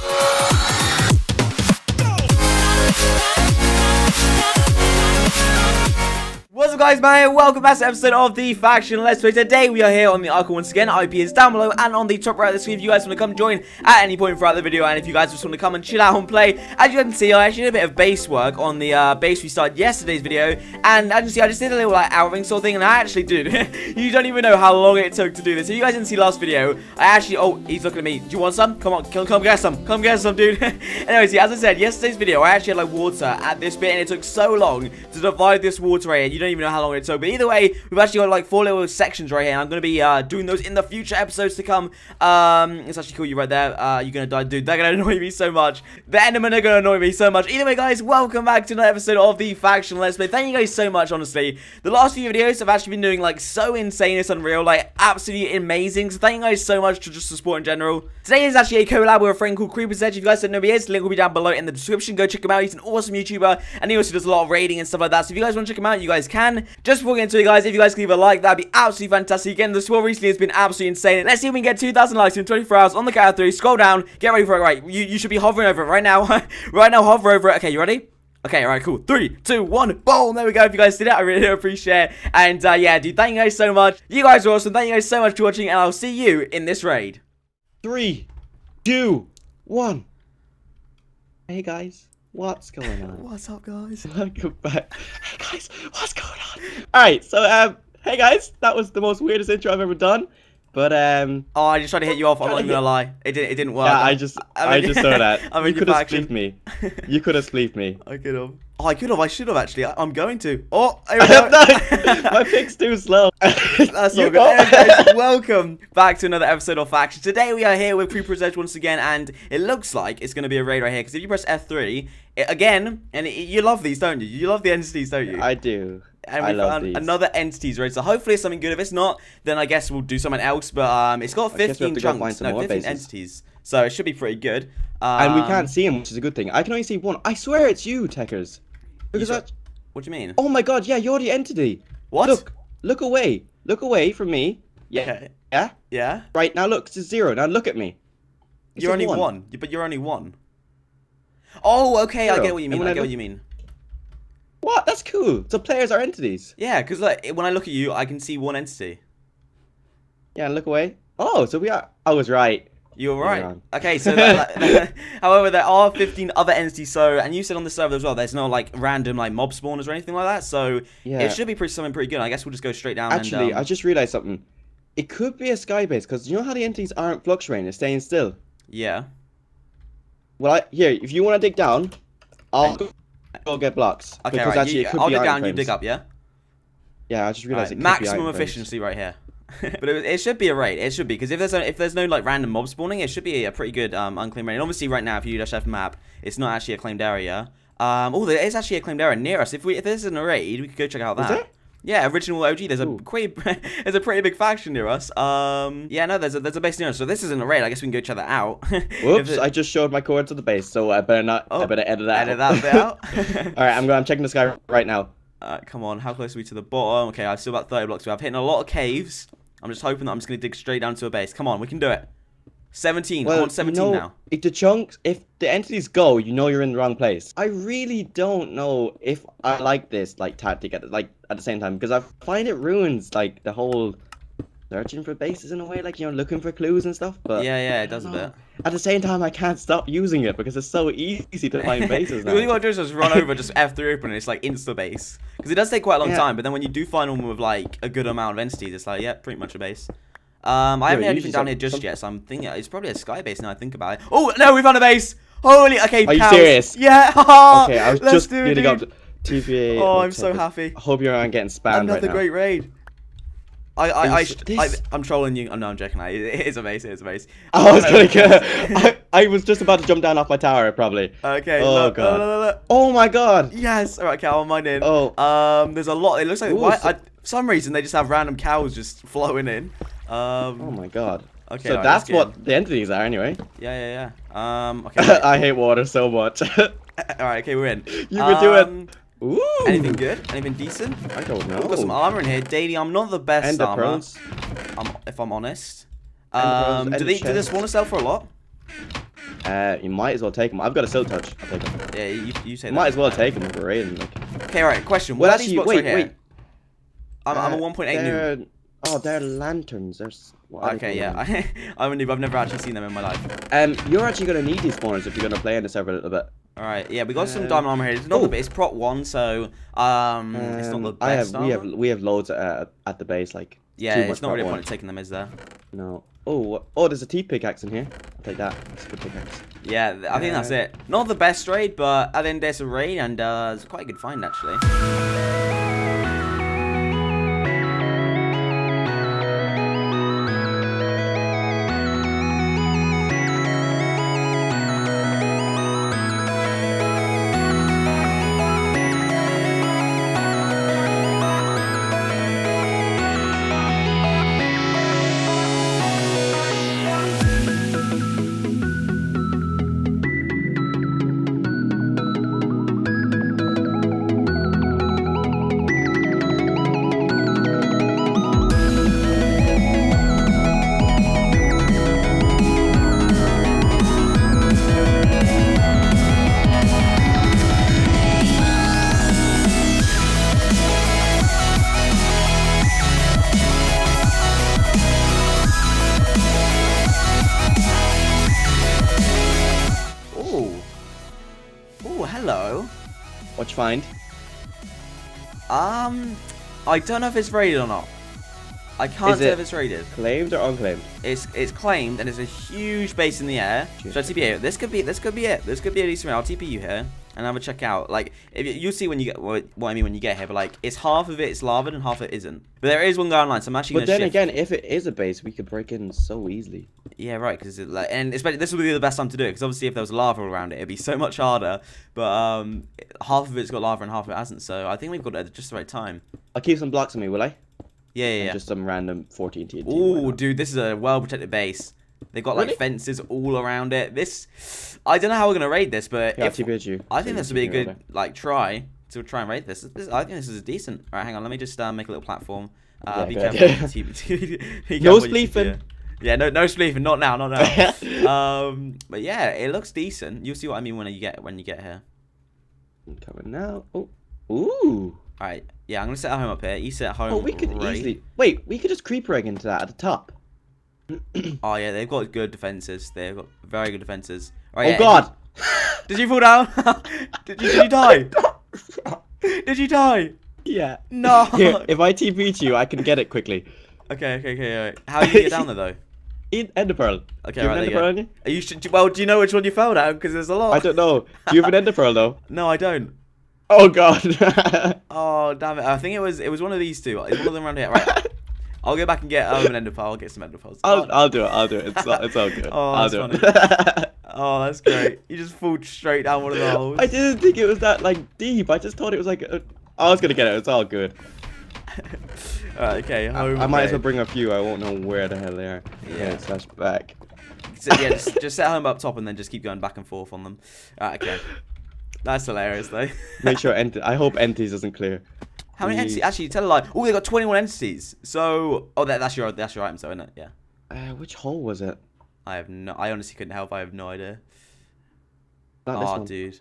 What's guys, man? Welcome back to episode of the Faction Let's Play. Today we are here on the Archon once again. IP is down below and on the top right of the screen if you guys want to come join at any point throughout the video. And if you guys just want to come and chill out and play, as you can see, I actually did a bit of base work on the uh, base we started yesterday's video. And as you can see, I just did a little like outing sort of thing. And I actually did. you don't even know how long it took to do this. If you guys didn't see last video, I actually, oh, he's looking at me. Do you want some? Come on, come, come get some. Come get some, dude. Anyways, see, as I said, yesterday's video, I actually had like water at this bit. And it took so long to divide this water area. You don't even know how long it took. But either way, we've actually got like four little sections right here. And I'm going to be uh, doing those in the future episodes to come. Um, it's actually cool you right there. Uh, you're going to die. Dude, they're going to annoy me so much. The Endermen are going to annoy me so much. Either way, guys, welcome back to another episode of the Faction Let's Play. Thank you guys so much, honestly. The last few videos have actually been doing like so insane. It's unreal. Like absolutely amazing. So thank you guys so much for just the support in general. Today is actually a collab with a friend called Creeper's Edge. If you guys don't know who he is, link will be down below in the description. Go check him out. He's an awesome YouTuber. And he also does a lot of raiding and stuff like that. So if you guys want to check him out, you guys can. Just before we get into it, guys, if you guys could leave a like, that'd be absolutely fantastic. Again, the score recently has been absolutely insane. Let's see if we can get 2,000 likes in 24 hours on the count of three. Scroll down. Get ready for it. Right, you, you should be hovering over it right now. right now, hover over it. Okay, you ready? Okay, alright, cool. Three, two, one, boom! There we go. If you guys did it, I really appreciate it. And uh, yeah, dude, thank you guys so much. You guys are awesome. Thank you guys so much for watching, and I'll see you in this raid. Three, two, one. Hey guys, what's going on? What's up, guys? Welcome back. Hey guys, what's going on? Alright, so um, hey guys, that was the most weirdest intro I've ever done. But um, Oh, I just tried to hit you off. I'm not even gonna lie. It didn't. It didn't work. yeah, I just, I, mean- just saw that. I mean, you could have faction. spleefed me. You could have spleefed me. I could have. Oh, I could have. I should have actually. I, am going to. Oh, here we no, my pick's too slow. That's You all good. go. Guys, welcome back to another episode of Faction. Today we are here with Creeper's Edge once again, and it looks like it's going to be a raid right here. Because if you press F3, it, again, and it, you love these, don't you? You love the entities, don't you? I do. and I we love found these. another entities raid. So hopefully it's something good. If it's not, then I guess we'll do something else. But um, it's got I guess we 15 have go find chunks, no, more 15 bases. entities. So it should be pretty good. Um, and we can't see him, which is a good thing. I can only see one. I swear it's you, Tekkers. Because that. What do you mean? Oh my God! Yeah, you're the entity. what? Look, look away. Look away from me. Yeah. Okay. Yeah. Yeah. Right now, look, it's a zero. Now look at me. It You're only one. Yeah, but you're only one. Oh, okay. I get what you mean. I I get what you mean. What? That's cool. So players are entities. Yeah, because like when I look at you, I can see one entity. Yeah, look away. Oh, so we are. I was right. You're right. Okay, so that, that- however, there are 15 other entities. So, and you said on the server as well, there's no like random like mob spawners or anything like that. So Yeah. it should be pretty something pretty good. I guess we'll just go straight down. Actually, and, um, I just realized something. It could be a sky base because you know how the entities aren't fluctuating; they're staying still. yeah. Well, I, here, if you want to dig down, I'll go, go get blocks. Okay, because right. actually, You, it could I'll be dig down. You dig up. Yeah. Yeah, I just realized Alright, it could be maximum iron frames. efficiency right here. but it, it should be a raid. It should be because if there's no, if there's no like random mob spawning, it should be a pretty good um unclaimed raid. And obviously, right now, if you dash F map, it's not actually a claimed area. Um, oh, there is actually a claimed area near us. If we if this isn't a raid, we could go check out Is that. Yeah, original OG. There's a Ooh. quite, there's a pretty big faction near us. Um, yeah, no, there's a there's a base near us. So this isn't a raid. I guess we can go check that out. Whoops! it- I just showed my coordinates of the base, so I better not. Oh, I better edit that. edit out. that bit out. All right, I'm going. I'm checking this guy right now. Uh, come on, how close are we to the bottom? Okay, I've still about 30 blocks. I've hit a lot of caves. I'm just hoping that I'm just going to dig straight down to a base. Come on, we can do it. 17. I'm on 17 you know, now. If the chunks, if the entities go, you know you're in the wrong place. I really don't know if I like this like tactic at like at the same time because I find it ruins like the whole searching for bases in a way, like you know looking for clues and stuff. But Yeah, yeah, it does a bit. At the same time, I can't stop using it because it's so easy to find bases now. All you gotta do is just run over, just F3 open, and it's like insta base. Because it does take quite a long Yeah. time, but then when you do find one with like a good amount of entities, it's like, yeah, pretty much a base. Um, I Yeah, haven't had anything usually down here just yet, so I'm thinking it's probably a sky base now I think about it. Oh, no, we found a base! Holy, okay, Are you serious? Yeah, okay, I was let's just do it, up dude. to TVA. Oh, I'm so happy. I hope you're not getting spammed Another right now. great raid. I, I, I, you I, I'm trolling you. Oh, no, I'm joking. I, it is a base. It is a base. I was gonna go. I, I was just about to jump down off my tower, probably. Okay. Oh, look, God. Look, look, look. Oh my god! Yes. All right, cow. I'm mine in. Oh. Um. There's a lot. It looks like Ooh, why, so- I, some reason they just have random cows just flowing in. Um. Oh my god. Okay. so right, that's what in. the entities are, anyway. Yeah, yeah, yeah. Um. Okay. right. I hate water so much. All right. Okay, we're in. You could do it. Um, Ooh. Anything good? Anything decent? I don't know. We've got some armor in here. Daily, I'm not the best Ender armor. pearls. I'm, if I'm honest. Um. Do they do they chest. spawn to sell for a lot? Uh, you might as well take them. I've got a silk touch. I'll take him. Yeah, you, you say might as well take them if we're raiding. Like. Okay, right. Question. Well, What are these blocks wait, right here? wait. I'm, I'm a Uh, 1.8 noob. Oh, they're lanterns. There's. Okay, yeah. I, I only, I've never actually seen them in my life. Um, you're actually gonna need these spawners if you're gonna play in the server a little bit. All right. Yeah, we got some Uh, diamond armor here. It's not oh. the it's prop one, so um, it's not the Um, best. I have. We have. We have loads uh, at the base. Like. Yeah, too it's much not really a one. point of taking them, is there? No. Oh. Oh, there's a T pickaxe in here. I'll take that. That's a good pickaxe. Yeah, I think that's Uh, it. Not the best raid, but at the end there's a raid, and uh, it's quite a good find actually. Find? Um, I don't know if it's raided or not. I can't say if it's raided. Claimed or unclaimed? It's it's claimed and it's a huge base in the air. So TP here. This could be this could be it. This could be a decent round. I'll TP you here and have a check out. Like if you, you'll see when you get what, what I mean when you get here. But like it's half of it is lava and half of it isn't. But there is one guy online, so I'm actually But then shift. again, if it is a base, we could break in so easily. Yeah, right. Because it's like, and especially this would be the best time to do it. Because obviously, if there was lava all around it, it'd be so much harder. But um, half of it's got lava and half of it hasn't. So I think we've got it at just the right time. I'll keep some blocks on me, will I? Yeah, yeah. Yeah. Just some random 14 TNT. Ooh, dude, this is a well protected base. They've got like Really? fences all around it. This, I don't know how we're gonna raid this, but Yeah, if, you. I think this would be a good like try to try and raid this. this I think this is a decent. All right, hang on. Let me just uh, make a little platform. Uh, Yeah, be careful. idea. when you TP be No careful spleefing. Yeah, no, no spleefing. Not now. Not now. um, but yeah, it looks decent. You'll see what I mean when you get when you get here. I'm coming now. Oh. Ooh. All right. Yeah, I'm gonna set a home up here. You set home. Oh, we could right. easily. Wait, we could just creeper egg into that at the top. Oh yeah, they've got good defenses. They've got very good defenses. Right, oh yeah, God. Did you fall down? did, you, did you die? Did you die? yeah. No. Here, if I TP to you, I can get it quickly. Okay, okay, okay. All right. How do you get down there though? Eat Ender Pearl. Okay, Do you have right an Ender you Pearl you? Are you should, well, do you know which one you fell down? Because there's a lot. I don't know. Do you have an Ender Pearl though? No, I don't. Oh God. Oh damn it! I think it was it was one of these two. It's one of them around here. Right. I'll go back and get um, an ender pearl. I'll get some ender pearls. I'll, oh, I'll do it. I'll do it. It's all, it's all good. Oh, I'll do it. Oh, that's great. You just fall straight down one of the holes. I didn't think it was that like deep. I just thought it was like. A... I was gonna get it. It's all good. Alright, okay. I, Home I might as well bring a few. I won't know where the hell they are. Yeah. Okay, slash back. So, yeah, just, just set home up top and then just keep going back and forth on them. Alright, okay. That's hilarious though. Make sure ent- I hope entities doesn't clear. How many entities? Actually, tell a lie. Oh, they got 21 entities. So, oh, that, that's your that's your item, so isn't it? Yeah. Uh, which hole was it? I have no. I honestly couldn't help. I have no idea. Not oh, one. dude.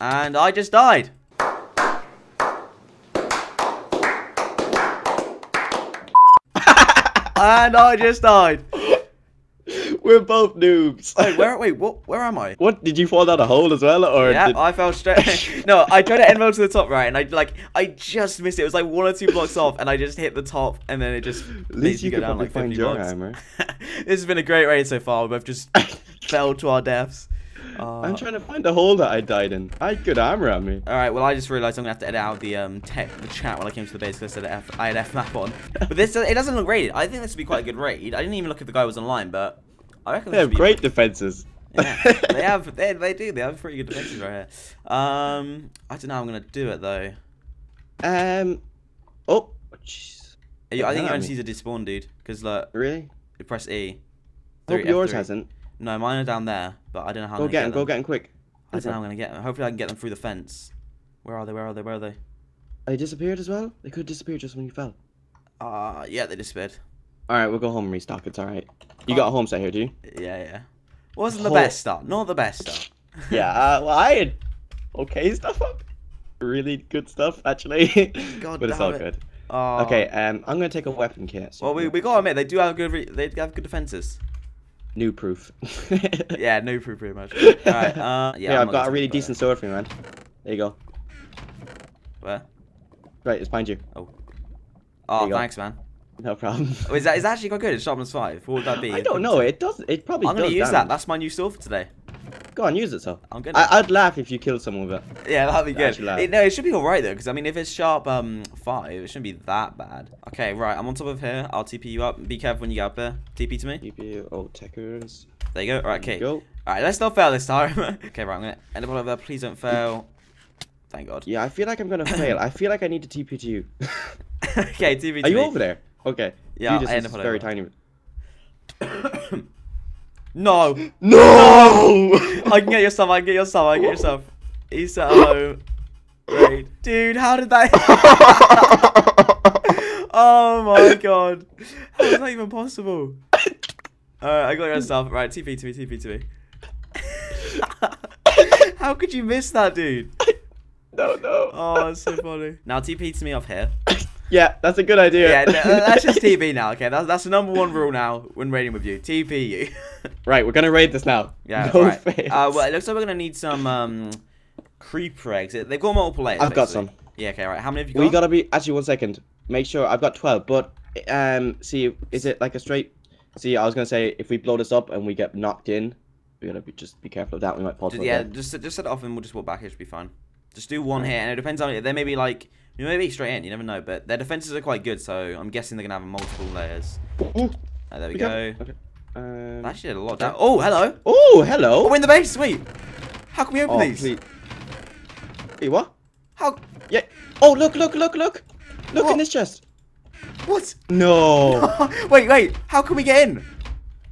and I just died. and I just died. We're both noobs. Wait, where? Wait, what? Where am I? What did you fall down a hole as well, or Yeah, did... I fell straight. no, I tried to end roll to the top right, and I like I just missed it. It was like one or two blocks off, and I just hit the top, and then it just At least you go down like find 50 your blocks. this has been a great raid so far. We both just fell to our deaths. Uh, I'm trying to find the hole that I died in. I had good armor on me. All right. Well, I just realised I'm gonna have to edit out the um tech, the chat when I came to the base because I said F, I had F map on. But this it doesn't look rated. I think this would be quite a good raid. I didn't even look if the guy was online, but I reckon They have great defenses. Yeah, they have. They, they do. They have pretty good defenses right here. Um, I don't know. how I'm gonna do it though. Um. Oh. jeez. I think Yeah, your I NCs are despawned, dude. Because look, Really? you press E. Hope yours F3. hasn't. No, mine are down there, but I don't know how. I'm Go gonna get them. them. Go get them quick. I don't know how I'm gonna get them. Hopefully, I can get them through the fence. Where are they? Where are they? Where are they? They disappeared as well. They could disappear just when you fell. Uh, yeah, they disappeared. All right, we'll go home and restock. It's all right. You got a home set here, do you? Yeah, yeah. Wasn't the best start. Not the best start. yeah. Uh, well, I had okay stuff up. Really good stuff, actually. God but it's all it. good. Oh. Okay. Um, I'm gonna take a weapon kit. so Well, we, we gotta admit they do have good re- they have good defenses. new proof. Yeah, new proof pretty much. Alright, uh, yeah. Yeah, I've got a really decent sword for you, man. There you go. Where? Right, it's behind you. Oh, you go. thanks, man. No problem. Oh, is that is actually quite good? It's sharpness five. What would that be? I don't know. It does. It probably I'm gonna use that. That's my new sword for today. Go on, use it. So I'm gonna. I, I'd laugh if you killed someone with it. yeah, that'd be good. actually laugh. It, no, it should be alright though, because I mean, if it's sharp um five, it shouldn't be that bad. Okay, right. I'm on top of here. I'll TP you up. Be careful when you get up there. TP to me. GPU, oh, Tekkers. There you go. Alright, okay. Go. Alright, let's not fail this time. okay, right. I'm gonna end up over there. Please don't fail. Thank God. Yeah, I feel like I'm gonna fail. I feel like I need to TP to you. okay, TP to Are you over there? Okay. Yeah, just I is very tiny. No. No! I can get your stuff. I can get your stuff. I can get yourself. He's at home. Dude, how did that? oh my god. How is that even possible? Alright, I got your stuff. Right, TP to me, TP to me. how could you miss that, dude? no, no. Oh, it's so funny. Now TP to me off here. Yeah, that's a good idea. Yeah, no, that's just TP now. Okay, that's that's the number one rule now when raiding with you. TP you. right, we're gonna raid this now. Yeah, no right. Uh, well, it looks like we're gonna need some um, creeper eggs. They've got multiple layers. I've got basically. some. Yeah. Okay. Right. How many have you got? We gotta be actually one second. Make sure I've got twelve, but um, see, is it like a straight? See, I was gonna say if we blow this up and we get knocked in, we gotta be just be careful of that. We might. Just- yeah. Just just set it off and we'll just walk back. It should be fine. Just do one here, and it depends on. it. There may be like. You may be straight in. You never know. But their defenses are quite good, so I'm guessing they're gonna have multiple layers. Ooh, Uh, there we we go. Okay. Um, That actually did a lot. Down. Oh, hello. oh, hello. Oh, we're in the base. Wait. How can we open oh, these? please. Wait, what? How? Yeah. Oh, look, look, look, look. Look What? in this chest. What? No. wait, wait. How can we get in?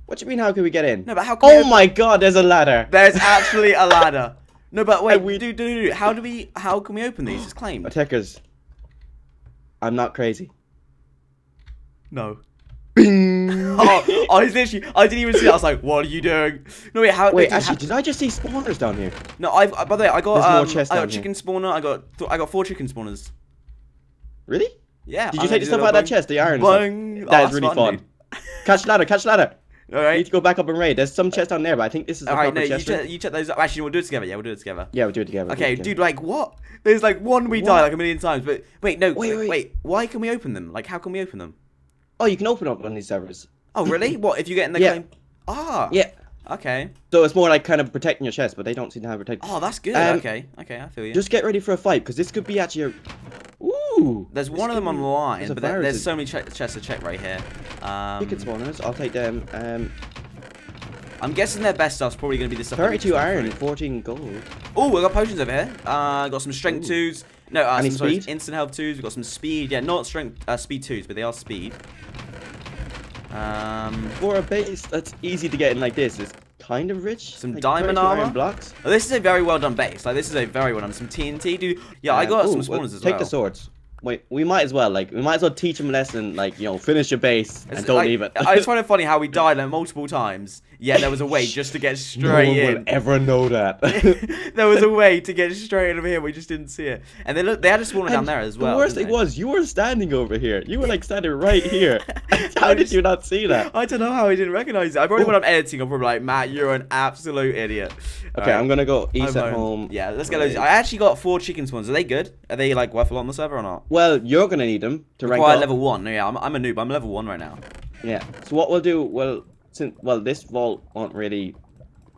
what do you mean? How can we get in? No, but how can oh my God! There's a ladder. There's actually a ladder. No, but wait, we- dude, dude, dude, how do we, how can we open these? It's claimed. Attackers. I'm not crazy. No. Bing. oh, I was literally, I didn't even see that. I was like, what are you doing? No, wait, how? Wait, actually, did I just see spawners down here? no, I've, uh, by the way, I got, um, I got down here. chicken spawner. I got, th- I got four chicken spawners. Really? Yeah. Did you take the stuff out of that chest, the iron? Bang. Oh, That is really fun. dude. Catch ladder, catch ladder. All right. need to go back up and raid. There's some chests down there, but I think this is the All right, no, you check, you check those. Up. Actually, we'll do it together. Yeah, we'll do it together. Yeah, we'll do it together. Okay, it together. dude, like what? There's like one we die like a million times, but wait, no, Wait, wait, wait. Why can we open them? Like, how can we open them? Oh, you can open up on these servers. Oh, really? what if you get in the Yeah. claim? Ah. Yeah. Okay. So it's more like kind of protecting your chest, but they don't seem to have protect. Oh, that's good. Um, okay. Okay, I feel you. Just get ready for a fight, because this could be actually a. Ooh. There's one of them could be- online, there's but there, there's so many che- chests to check right here. Um, Chicken spawners. I'll take them. Um, I'm guessing their best stuff's probably going to be the stuff. 32 iron, through. 14 gold. Oh, we got potions over here. Uh, got some strength Ooh. twos. No, uh, Any some, sorry, speed? instant health twos. We got some speed. Yeah, not strength, uh, speed twos, but they are speed. Um, For a base that's easy to get in like this, it's kind of rich. Some like diamond 32 iron armor? blocks. oh, this is a very well done base. Like this is a very well done. Some TNT, dude. Yeah, I Um, got ooh, some well, spawners as Take well. Take the swords. Wait, we might as well, like, we might as well teach them a lesson, like, you know, finish your base and It's don't like- leave it. I just find it funny how we died like multiple times. Yeah, there was a way just to get no straight one in. will ever know that. there was a way to get straight over here. We just didn't see it. And they look, they had a spawner down And there as well. The worst thing was, you were standing over here. You were like standing right here. How did you not see that? I don't know how I didn't recognize it. I probably oh. when I'm editing, I'm probably like, Matt, you're an absolute idiot. Okay, I'm gonna go eat I'm at home. Yeah, let's get Right. those. I actually got four chicken spawns. Are they good? Are they like worth a lot on the server or not? Well, you're gonna need them to rank up. level one. No, yeah, I'm, I'm a noob. I'm level one right now. Yeah. So what we'll do, well, since well, this vault won't really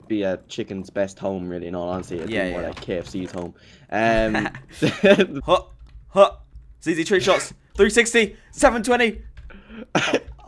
be a chicken's best home, really. In all honesty, it'd Yeah, be more yeah. like KFC's home. Um, Huh, huh. CZ trick shots. 360, 720.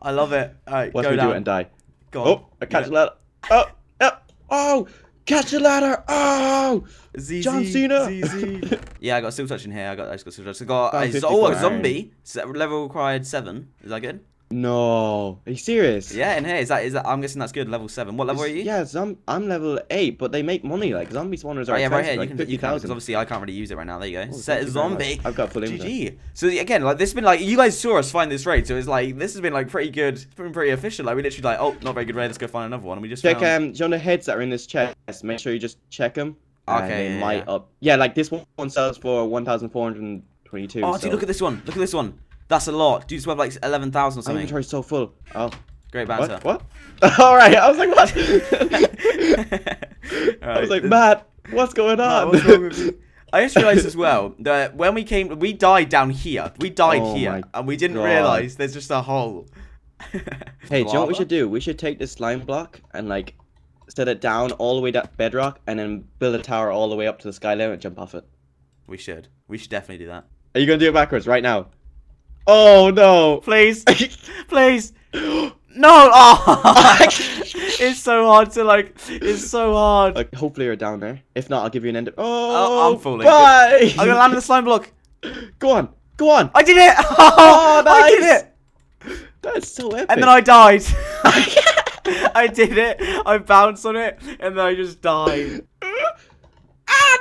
I love it. All right, watch go me down. do it and die. Go on. Oh, I catch Yeah. the ladder. Oh, oh, oh, catch a ladder. Oh, ZZ, John Cena. ZZ. yeah, I got silk touch in here. I got, I just got silk touch. I got, I, oh, a zombie. Level required seven. Is that good? No, are you serious? Yeah, in here is that is that? I'm guessing that's good. Level seven. What level are you? Yeah, zom- I'm level eight, but they make money. Like zombie spawners are Oh, yeah, right here. like you can, you can because obviously I can't really use it right now. There you go. Oh, Set a zombie. I've got full. GG. So again, like this has been like you guys saw us find this raid, so it's like this has been like pretty good, it's been pretty efficient. Like we literally like, oh, not very good raid. Let's go find another one, and we just Check found... um, do you know the heads that are in this chest? Make sure you just check them. Okay, they yeah, yeah. up. Yeah, like this one sells for one thousand four hundred twenty-two. Oh, so dude, look at this one. Look at this one. That's a lot. Dude, just have like eleven thousand or My something. inventory's so full. Oh, Great banter. what? What? All right, I was like, what? I was like, Matt, what's going Matt, on? what's wrong with you? I just realized as well that when we came, we died down here. We died Oh here, and we didn't God. realize there's just a hole. Hey, do you know what we should do? We should take this slime block and like set it down all the way to bedrock, and then build a tower all the way up to the sky limit and jump off it. We should. We should definitely do that. Are you gonna do it backwards right now? Oh no! Please, please. No! Oh! it's so hard to like. It's so hard. Like, hopefully you're down there. If not, I'll give you an end. Oh, Oh, I'm falling. Bye. I'm gonna land in the slime block. Go on, go on. I did it! Oh, oh, I did it! That's so epic. And then I died. I did it. I bounced on it, and then I just died.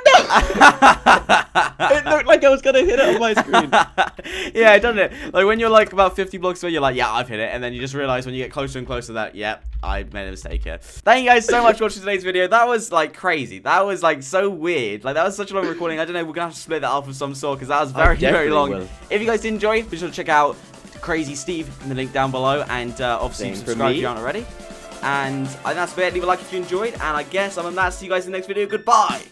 No! it looked like I was gonna hit it on my screen. yeah, I done it. Like when you're like about 50 blocks away, you're like, yeah, I've hit it, and then you just realize when you get closer and closer that, yeah, I made a mistake here. Thank you guys so much for watching today's video. That was like crazy. That was like so weird. Like that was such a long recording. I don't know. We're gonna have to split that up of some sort because that was very very long. will. If you guys did enjoy, be sure to check out Creeper's Edge in the link down below, and uh, obviously Same subscribe if you aren't already. And I think that's it. Leave a like if you enjoyed, and I guess other than that, see you guys in the next video. Goodbye.